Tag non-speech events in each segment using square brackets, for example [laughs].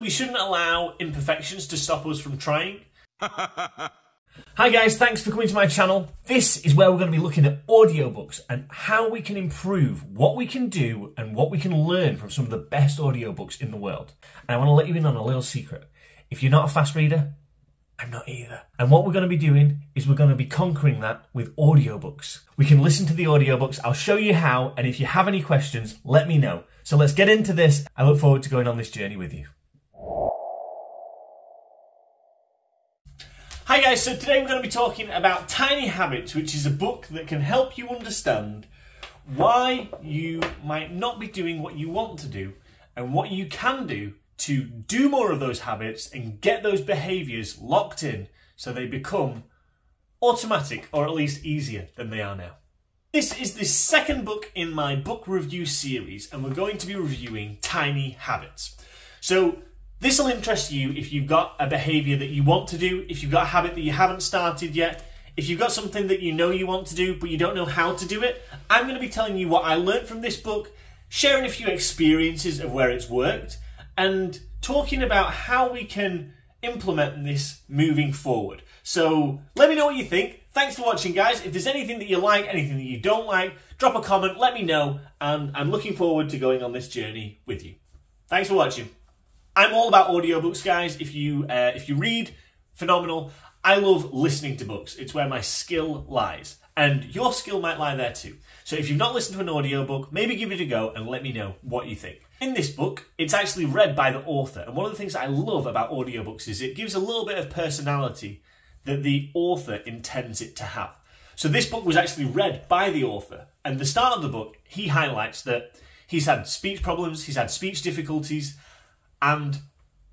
We shouldn't allow imperfections to stop us from trying. [laughs] Hi guys, thanks for coming to my channel. This is where we're going to be looking at audiobooks and how we can improve what we can do and what we can learn from some of the best audiobooks in the world. And I want to let you in on a little secret. If you're not a fast reader, I'm not either. And what we're going to be doing is we're going to be conquering that with audiobooks. We can listen to the audiobooks. I'll show you how. And if you have any questions, let me know. So let's get into this. I look forward to going on this journey with you. Hi guys, so today we're going to be talking about Tiny Habits, which is a book that can help you understand why you might not be doing what you want to do and what you can do to do more of those habits and get those behaviors locked in so they become automatic or at least easier than they are now. This is the second book in my book review series and we're going to be reviewing Tiny Habits. So this will interest you if you've got a behavior that you want to do, if you've got a habit that you haven't started yet, if you've got something that you know you want to do but you don't know how to do it. I'm going to be telling you what I learned from this book, sharing a few experiences of where it's worked, and talking about how we can implement this moving forward. So let me know what you think. Thanks for watching, guys. If there's anything that you like, anything that you don't like, drop a comment, let me know, and I'm looking forward to going on this journey with you. Thanks for watching. I'm all about audiobooks, guys. If you uh, if you read, phenomenal. I love listening to books. It's where my skill lies. And your skill might lie there too. So if you've not listened to an audiobook, maybe give it a go and let me know what you think. In this book, it's actually read by the author. And one of the things I love about audiobooks is it gives a little bit of personality that the author intends it to have. So this book was actually read by the author. And the start of the book, he highlights that he's had speech problems, he's had speech difficulties, and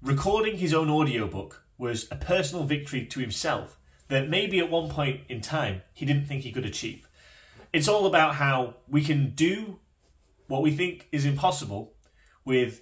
recording his own audiobook was a personal victory to himself that maybe at one point in time he didn't think he could achieve. It's all about how we can do what we think is impossible with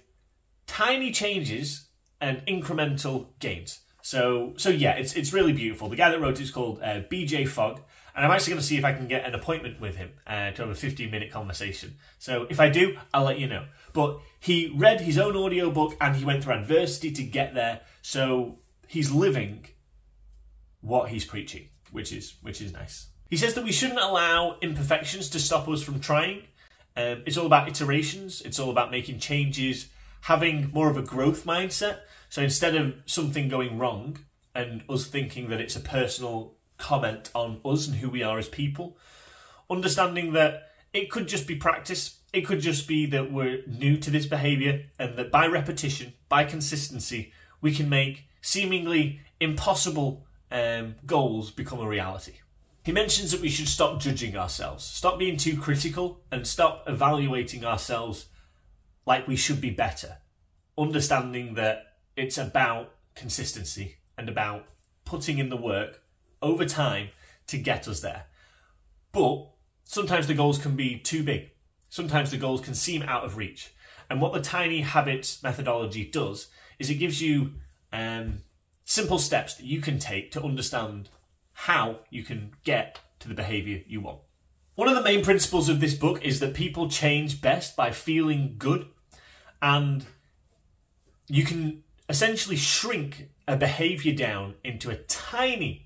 tiny changes and incremental gains. So, so yeah, it's it's really beautiful. The guy that wrote it is called uh, B.J. Fogg, and I'm actually going to see if I can get an appointment with him uh, to have a 15 minute conversation. So if I do, I'll let you know. But he read his own audiobook and he went through adversity to get there. So he's living what he's preaching, which is which is nice. He says that we shouldn't allow imperfections to stop us from trying. Um, it's all about iterations. It's all about making changes, having more of a growth mindset. So instead of something going wrong and us thinking that it's a personal comment on us and who we are as people, understanding that it could just be practice. It could just be that we're new to this behavior and that by repetition, by consistency, we can make seemingly impossible um, goals become a reality. He mentions that we should stop judging ourselves, stop being too critical, and stop evaluating ourselves like we should be better. Understanding that it's about consistency and about putting in the work over time to get us there. But sometimes the goals can be too big. Sometimes the goals can seem out of reach. And what the tiny habits methodology does is it gives you um, simple steps that you can take to understand how you can get to the behavior you want. One of the main principles of this book is that people change best by feeling good, and you can essentially shrink a behavior down into a tiny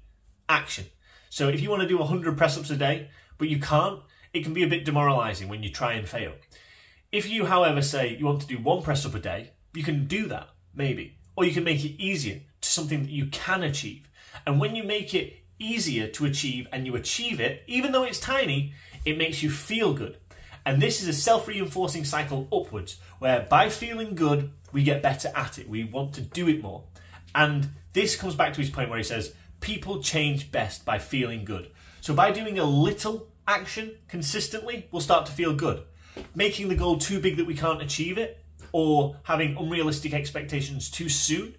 action. So if you want to do 100 press ups a day, but you can't, it can be a bit demoralizing when you try and fail. If you, however, say you want to do one press up a day, you can do that, maybe. Or you can make it easier to something that you can achieve. And when you make it easier to achieve and you achieve it, even though it's tiny, it makes you feel good. And this is a self reinforcing cycle upwards, where by feeling good, we get better at it. We want to do it more. And this comes back to his point where he says, people change best by feeling good. So by doing a little action consistently, we'll start to feel good. Making the goal too big that we can't achieve it, or having unrealistic expectations too soon,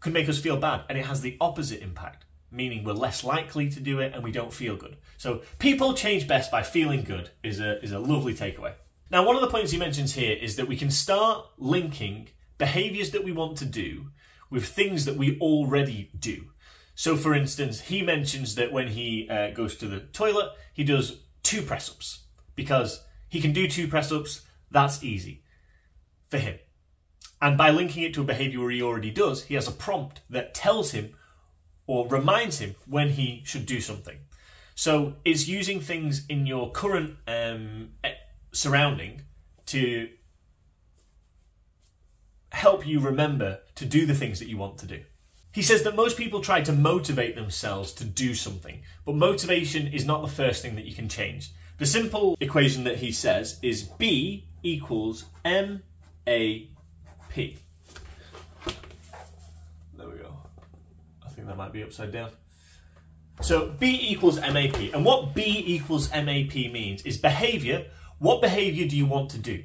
could make us feel bad. And it has the opposite impact, meaning we're less likely to do it and we don't feel good. So people change best by feeling good is a, is a lovely takeaway. Now, one of the points he mentions here is that we can start linking behaviors that we want to do with things that we already do. So, for instance, he mentions that when he uh, goes to the toilet, he does two press ups because he can do two press ups. That's easy for him. And by linking it to a behavior he already does, he has a prompt that tells him or reminds him when he should do something. So it's using things in your current um, surrounding to help you remember to do the things that you want to do. He says that most people try to motivate themselves to do something, but motivation is not the first thing that you can change. The simple equation that he says is B equals M A P. There we go. I think that might be upside down. So B equals MAP. And what B equals MAP means is behavior. What behavior do you want to do?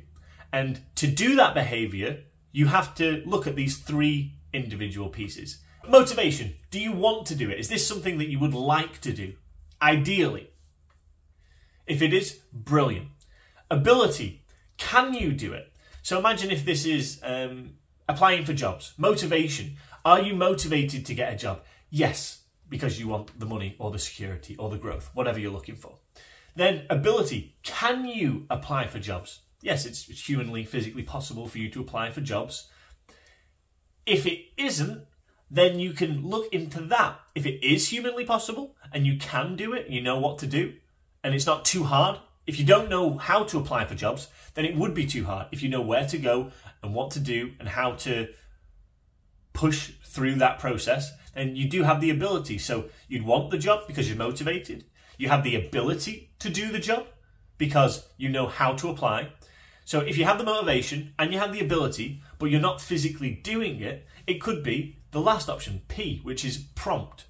And to do that behavior, you have to look at these three individual pieces. Motivation. Do you want to do it? Is this something that you would like to do? Ideally. If it is, brilliant. Ability. Can you do it? So imagine if this is um, applying for jobs. Motivation. Are you motivated to get a job? Yes, because you want the money or the security or the growth, whatever you're looking for. Then ability. Can you apply for jobs? Yes, it's humanly, physically possible for you to apply for jobs. If it isn't, then you can look into that. If it is humanly possible and you can do it, you know what to do, and it's not too hard. If you don't know how to apply for jobs, then it would be too hard. If you know where to go and what to do and how to push through that process, then you do have the ability. So you'd want the job because you're motivated. You have the ability to do the job because you know how to apply. So if you have the motivation and you have the ability, but you're not physically doing it, it could be the last option, P, which is prompt.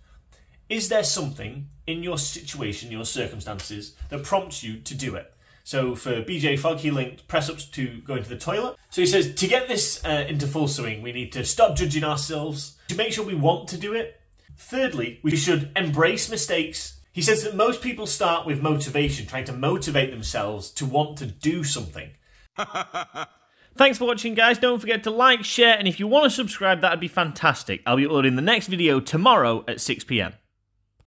Is there something in your situation, your circumstances, that prompts you to do it? So for BJ Fogg, he linked press ups to going to the toilet. So he says to get this uh, into full swing, we need to stop judging ourselves, to make sure we want to do it. Thirdly, we should embrace mistakes. He says that most people start with motivation, trying to motivate themselves to want to do something. [laughs] Thanks for watching, guys. Don't forget to like, share, and if you want to subscribe, that'd be fantastic. I'll be uploading the next video tomorrow at 6 pm.